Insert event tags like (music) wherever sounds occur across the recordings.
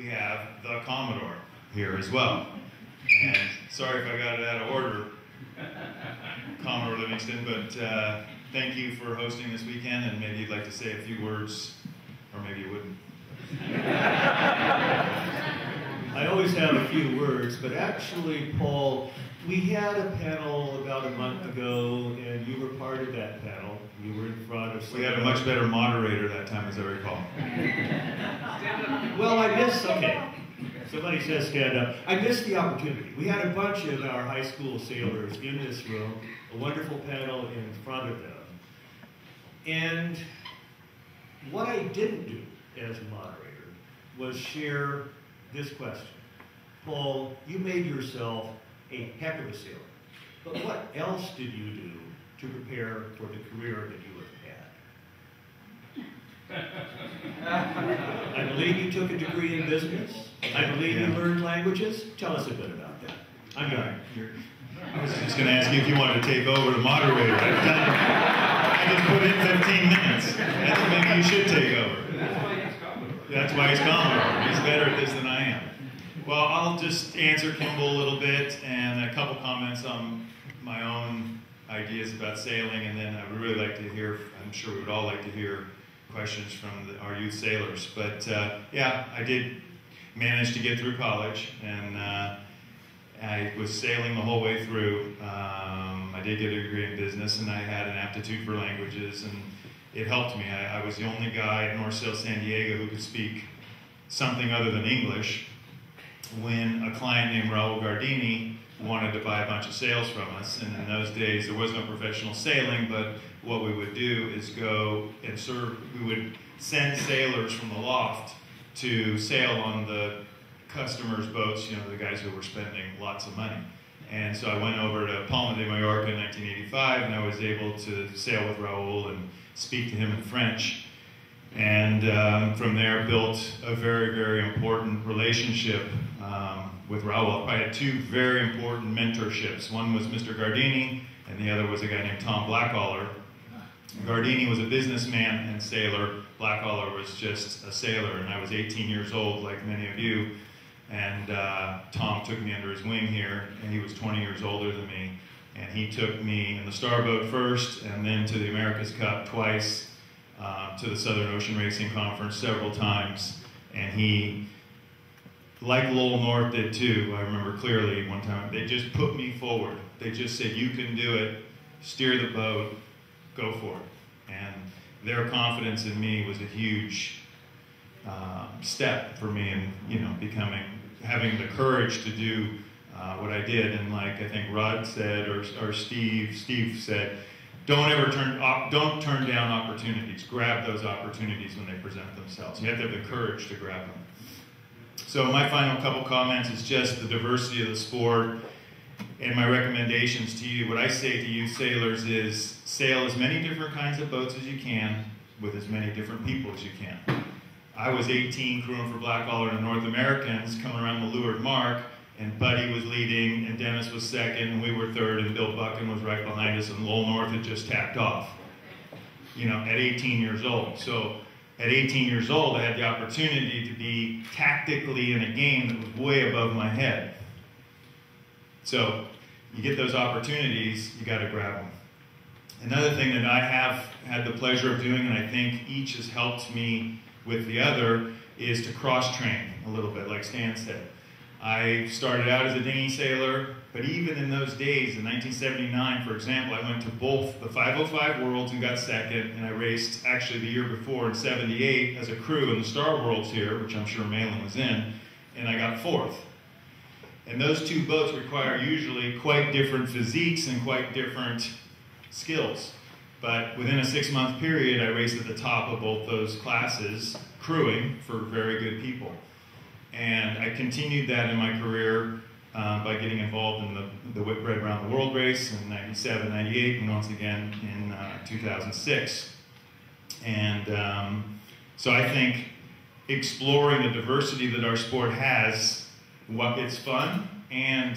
we have the Commodore here as well. And sorry if I got it out of order, (laughs) Commodore Livingston, but uh, thank you for hosting this weekend, and maybe you'd like to say a few words, or maybe you wouldn't. (laughs) I always have a few words, but actually, Paul, we had a panel about a month ago, and you were part of that panel. You were in front of. We had a much better moderator that time, as I recall. well, I missed. Okay, somebody says stand up. I missed the opportunity. We had a bunch of our high school sailors in this room, a wonderful panel in front of them, and what I didn't do as a moderator was share this question. Paul, you made yourself a heck of a sailor. But what else did you do to prepare for the career that you have had? (laughs) I believe you took a degree in business. I believe yeah. you learned languages. Tell us a bit about that. I'm done. I was just going to ask you if you wanted to take over the moderator. I just put in 15 minutes. That's maybe you should take over. That's why he's Commodore. He's better at this than I am. Well, I'll just answer Kimball a little bit and a couple comments on my own ideas about sailing, and then I would really like to hear, I'm sure we would all like to hear questions from the, our youth sailors. But uh, yeah, I did manage to get through college, and uh, I was sailing the whole way through. Um, I did get a degree in business, and I had an aptitude for languages, and it helped me. I, I was the only guy at North Sail San Diego who could speak something other than English when a client named Raul Gardini wanted to buy a bunch of sails from us. And in those days, there was no professional sailing, but what we would do is go and serve, we would send sailors from the loft to sail on the customers' boats, you know, the guys who were spending lots of money. And so I went over to Palma de Mallorca in 1985, and I was able to sail with Raul and speak to him in French. And um, from there, built a very, very important relationship um, with Raul. I had two very important mentorships. One was Mr. Gardini, and the other was a guy named Tom Blackaller. Gardini was a businessman and sailor. Blackaller was just a sailor, and I was 18 years old, like many of you. And uh, Tom took me under his wing here, and he was 20 years older than me. He took me in the Starboat first, and then to the America's Cup twice, uh, to the Southern Ocean Racing Conference several times. And he, like Lowell North did too, I remember clearly one time, they just put me forward. They just said, You can do it, steer the boat, go for it. And their confidence in me was a huge uh, step for me in, you know, becoming, having the courage to do uh, what I did. And like I think Rod said, or, or Steve, Steve said, don't ever turn, don't turn down opportunities. Grab those opportunities when they present themselves. You have to have the courage to grab them. So my final couple comments is just the diversity of the sport and my recommendations to you. What I say to you sailors is sail as many different kinds of boats as you can with as many different people as you can. I was 18 crewing for Blackaller and North Americans coming around the Leeward Mark and Buddy was leading, and Dennis was second, and we were third, and Bill Buchan was right behind us, and Lowell North had just tacked off. You know, at 18 years old. So at 18 years old, I had the opportunity to be tactically in a game that was way above my head. So you get those opportunities, you got to grab them. Another thing that I have had the pleasure of doing, and I think each has helped me with the other, is to cross train a little bit, like Stan said. I started out as a dinghy sailor, but even in those days, in 1979, for example, I went to both the 505 Worlds and got second, and I raced actually the year before in 78 as a crew in the Star Worlds here, which I'm sure Malin was in, and I got fourth. And those two boats require usually quite different physiques and quite different skills. But within a six month period, I raced at the top of both those classes, crewing for very good people. And I continued that in my career uh, by getting involved in the, the Whitbread Around the World race in 97, 98, and once again in uh, 2006. And um, so I think exploring the diversity that our sport has, what it's fun, and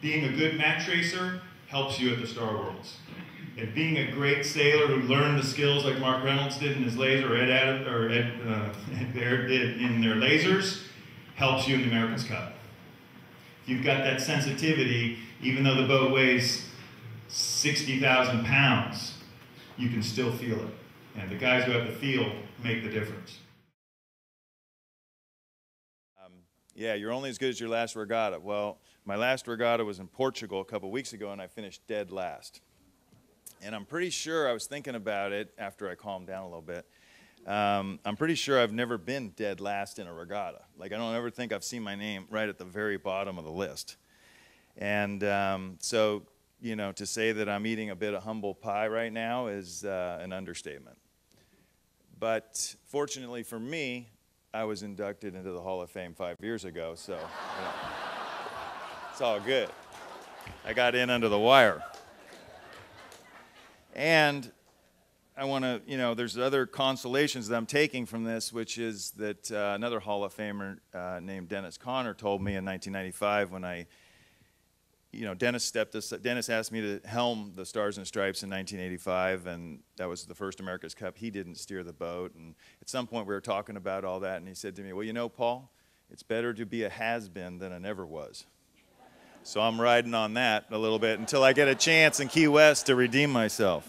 being a good match racer helps you at the Star Worlds. At being a great sailor who learned the skills like Mark Reynolds did in his laser, or Ed, Adam, or Ed, uh, (laughs) Ed Baird did in their lasers, helps you in the America's Cup. If you've got that sensitivity, even though the boat weighs 60,000 pounds, you can still feel it. And the guys who have the feel make the difference. Um, yeah, you're only as good as your last regatta. Well, my last regatta was in Portugal a couple weeks ago, and I finished dead last. And I'm pretty sure I was thinking about it after I calmed down a little bit. Um, I'm pretty sure I've never been dead last in a regatta. Like, I don't ever think I've seen my name right at the very bottom of the list. And um, so, you know, to say that I'm eating a bit of humble pie right now is uh, an understatement. But fortunately for me, I was inducted into the Hall of Fame five years ago, so you know, it's all good. I got in under the wire. And I want to, you know, there's other consolations that I'm taking from this, which is that uh, another Hall of Famer uh, named Dennis Conner told me in 1995 when I, you know, Dennis stepped us, Dennis asked me to helm the Stars and Stripes in 1985, and that was the first America's Cup. He didn't steer the boat, and at some point we were talking about all that, and he said to me, "Well, you know, Paul, it's better to be a has-been than a never was." So I'm riding on that a little bit until I get a chance in Key West to redeem myself.